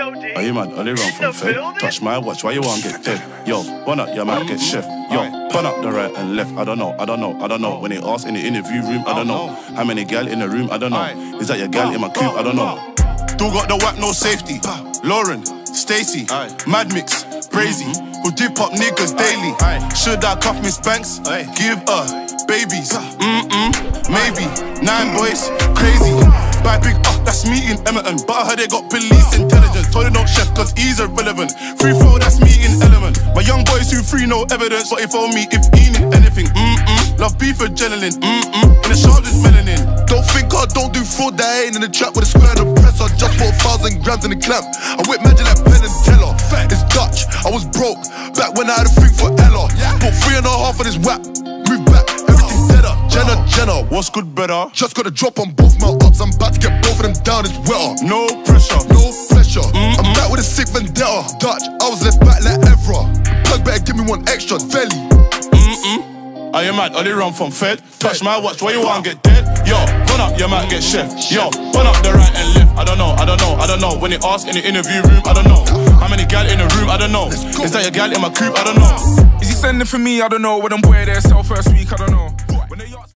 Are you mad? They run from Fed? Touch my watch, why you want get dead? Yo, burn up, you might get chef. Yo, burn up the right and left. I don't know, I don't know, I don't know. When they ask in the interview room, I don't know. How many gal in the room, I don't know. Is that your gal in my coupe? I don't know. Still got the whack, no safety. Lauren, Stacy, Mad Mix, Brazy, who dip up niggas daily. Should I cuff Miss Banks? Give her babies. Mm-mm, maybe. Nine boys, crazy. Buy big up, that's me in Emerton. But I heard they got police intelligence. Told they don't chef, cause he's irrelevant. Free throw, that's me in element. My young boys who free, no evidence. But if on me, if he need anything, mm-mm. Love beef adrenaline, mm-mm. In the sharpest melanin. Don't think I don't do fraud that ain't in the trap with a square and a press. I just bought a thousand grams in the clamp. I whip magic like Penn and Teller. It's Dutch, I was broke back when I had a thing for Ella. Bought three and a half of this whap. Move back, everything better. Jenna, Jenna. What's good, better? Just got a drop on both my ups. I'm about to get both of them down. as well. No pressure. No pressure. I'm back with a sick vendetta. Dutch, I was left back like Evra. Plug better give me one extra. Valley. Are you mad? Are they run from Fed? Touch my watch, why you want get dead? Yo, run up, you might get chef. Yo, run up the right and left. I don't know, I don't know, I don't know. When they ask in the interview room, I don't know. How many gal in the room? I don't know. Is that your gal in my coupe? I don't know. Is he sending for me? I don't know. When I'm boy there, sell first week, I don't know. When they ask